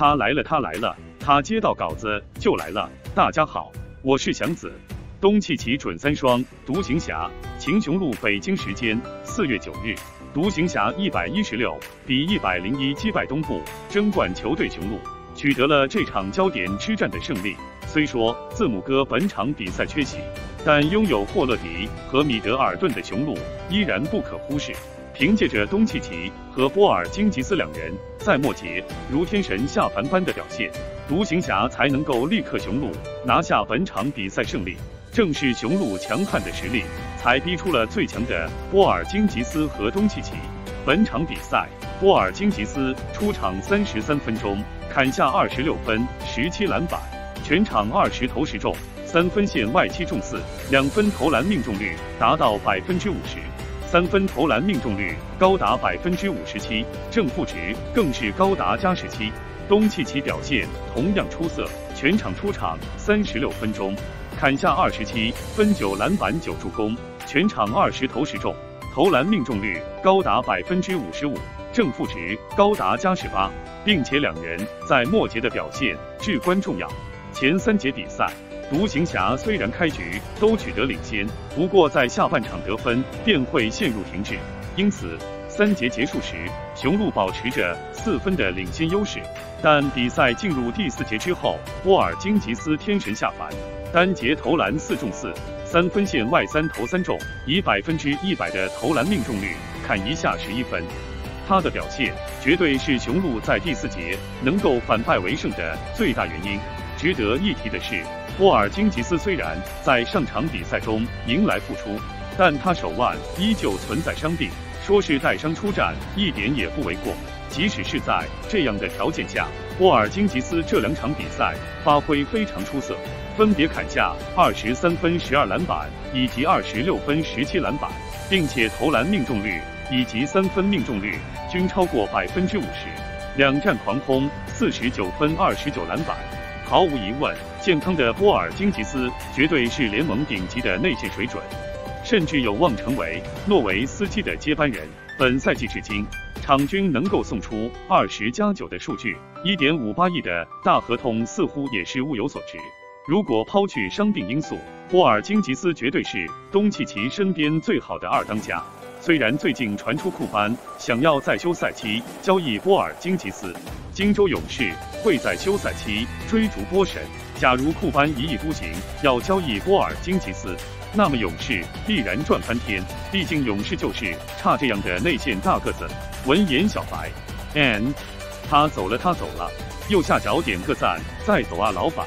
他来了，他来了，他接到稿子就来了。大家好，我是祥子。东契奇准三双，独行侠，秦雄鹿。北京时间四月九日，独行侠一百一十六比一百零一击败东部争冠球队雄鹿，取得了这场焦点之战的胜利。虽说字母哥本场比赛缺席，但拥有霍勒迪和米德尔顿的雄鹿依然不可忽视。凭借着东契奇和波尔津吉斯两人在末节如天神下凡般的表现，独行侠才能够力克雄鹿，拿下本场比赛胜利。正是雄鹿强悍的实力，才逼出了最强的波尔津吉斯和东契奇。本场比赛，波尔津吉斯出场三十三分钟，砍下二十六分、十七篮板。全场二十投十中，三分线外七中四，两分投篮命中率达到百分之五十，三分投篮命中率高达百分之五十七，正负值更是高达加十七。东契奇表现同样出色，全场出场三十六分钟，砍下二十七分九篮板九助攻，全场二十投十中，投篮命中率高达百分之五十五，正负值高达加十八，并且两人在末节的表现至关重要。前三节比赛，独行侠虽然开局都取得领先，不过在下半场得分便会陷入停滞。因此，三节结束时，雄鹿保持着四分的领先优势。但比赛进入第四节之后，波尔津吉斯天神下凡，单节投篮四中四，三分线外三投三中，以百分之一百的投篮命中率砍一下十一分。他的表现绝对是雄鹿在第四节能够反败为胜的最大原因。值得一提的是，沃尔金吉斯虽然在上场比赛中迎来复出，但他手腕依旧存在伤病，说是带伤出战一点也不为过。即使是在这样的条件下，沃尔金吉斯这两场比赛发挥非常出色，分别砍下二十三分、十二篮板以及二十六分、十七篮板，并且投篮命中率以及三分命中率均超过百分之五十，两战狂轰四十九分、二十九篮板。毫无疑问，健康的波尔津吉斯绝对是联盟顶级的内线水准，甚至有望成为诺维斯基的接班人。本赛季至今，场均能够送出二十加九的数据，一点五八亿的大合同似乎也是物有所值。如果抛去伤病因素，波尔津吉斯绝对是东契奇身边最好的二当家。虽然最近传出库班想要在休赛期交易波尔津吉斯，金州勇士会在休赛期追逐波神。假如库班一意孤行要交易波尔津吉斯，那么勇士必然赚翻天。毕竟勇士就是差这样的内线大个子。闻言，小白，and 他走了，他走了，右下角点个赞，再走啊，老板。